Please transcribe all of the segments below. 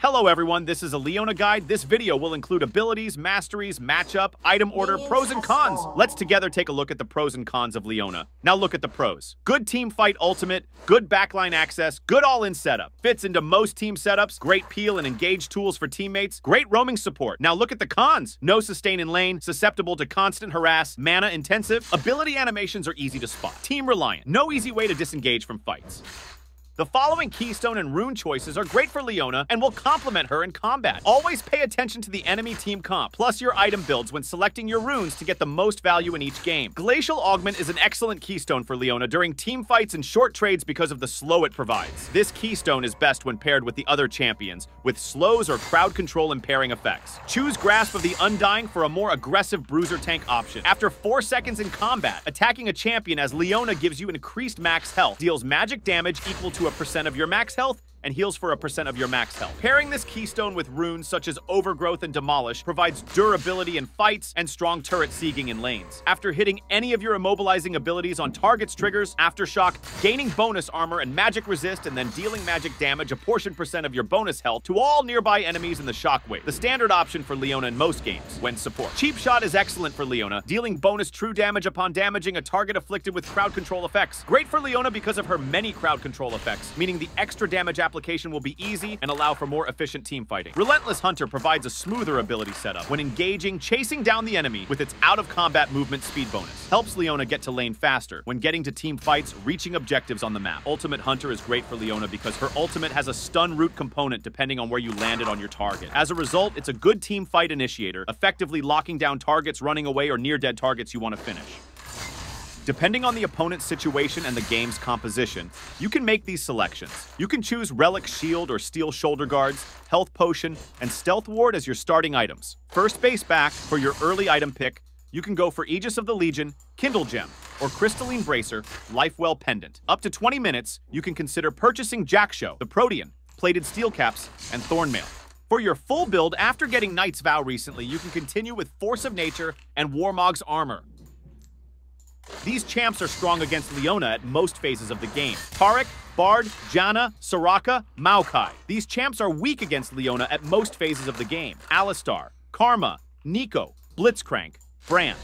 Hello everyone, this is a Leona guide. This video will include abilities, masteries, matchup, item order, pros and cons. Let's together take a look at the pros and cons of Leona. Now look at the pros. Good team fight ultimate, good backline access, good all-in setup. Fits into most team setups, great peel and engage tools for teammates, great roaming support. Now look at the cons. No sustain in lane, susceptible to constant harass, mana intensive. Ability animations are easy to spot. Team reliant, no easy way to disengage from fights. The following Keystone and Rune choices are great for Leona and will complement her in combat. Always pay attention to the enemy team comp, plus your item builds when selecting your runes to get the most value in each game. Glacial Augment is an excellent Keystone for Leona during team fights and short trades because of the slow it provides. This Keystone is best when paired with the other champions, with slows or crowd control impairing effects. Choose Grasp of the Undying for a more aggressive bruiser tank option. After 4 seconds in combat, attacking a champion as Leona gives you increased max health, deals magic damage equal to a percent of your max health, and heals for a percent of your max health. Pairing this keystone with runes such as Overgrowth and Demolish provides durability in fights and strong turret sieging in lanes. After hitting any of your immobilizing abilities on targets triggers, Aftershock, gaining bonus armor and magic resist, and then dealing magic damage a portion percent of your bonus health to all nearby enemies in the shockwave. The standard option for Leona in most games, when support. Cheap Shot is excellent for Leona, dealing bonus true damage upon damaging a target afflicted with crowd control effects. Great for Leona because of her many crowd control effects, meaning the extra damage application will be easy and allow for more efficient team fighting. Relentless Hunter provides a smoother ability setup when engaging, chasing down the enemy with its out-of-combat movement speed bonus. Helps Leona get to lane faster when getting to team fights, reaching objectives on the map. Ultimate Hunter is great for Leona because her ultimate has a stun root component depending on where you landed on your target. As a result, it's a good team fight initiator, effectively locking down targets running away or near-dead targets you want to finish. Depending on the opponent's situation and the game's composition, you can make these selections. You can choose Relic Shield or Steel Shoulder Guards, Health Potion, and Stealth Ward as your starting items. First base back, for your early item pick, you can go for Aegis of the Legion, Kindle Gem, or Crystalline Bracer, Lifewell Pendant. Up to 20 minutes, you can consider purchasing Jak'Sho, the Protean, Plated Steel Caps, and Thornmail. For your full build after getting Knight's Vow recently, you can continue with Force of Nature and Warmog's Armor. These champs are strong against Leona at most phases of the game. Taric, Bard, Janna, Soraka, Maokai. These champs are weak against Leona at most phases of the game. Alistar, Karma, Neeko, Blitzcrank, Brand.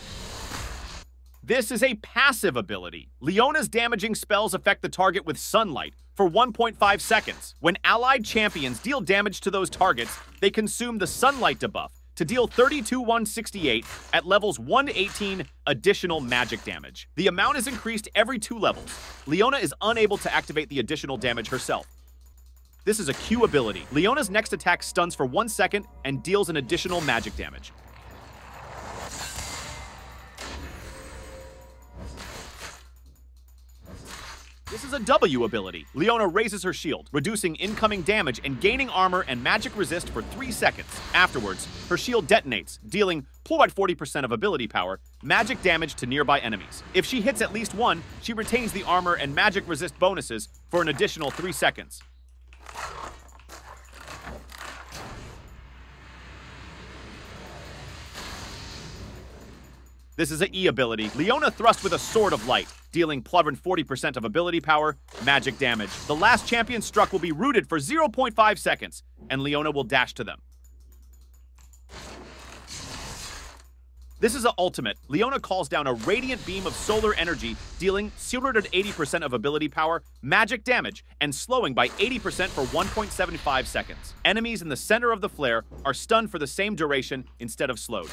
This is a passive ability. Leona's damaging spells affect the target with sunlight for 1.5 seconds. When allied champions deal damage to those targets, they consume the sunlight debuff, to deal 32 168 at levels 118 additional magic damage. The amount is increased every two levels. Leona is unable to activate the additional damage herself. This is a Q ability. Leona's next attack stuns for one second and deals an additional magic damage. This is a W ability. Leona raises her shield, reducing incoming damage and gaining armor and magic resist for 3 seconds. Afterwards, her shield detonates, dealing plus 40% of ability power, magic damage to nearby enemies. If she hits at least one, she retains the armor and magic resist bonuses for an additional 3 seconds. This is an E ability. Leona thrust with a Sword of Light, dealing Pluvrin 40% of ability power, magic damage. The last champion struck will be rooted for 0.5 seconds, and Leona will dash to them. This is an ultimate. Leona calls down a radiant beam of solar energy, dealing 080% of ability power, magic damage, and slowing by 80% for 1.75 seconds. Enemies in the center of the flare are stunned for the same duration instead of slowed.